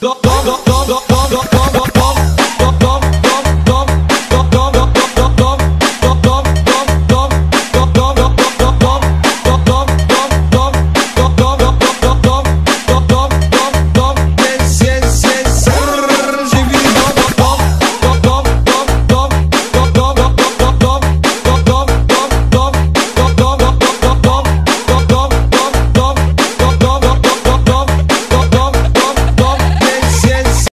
Dom, dom, dom, dom, dom, dom, dom.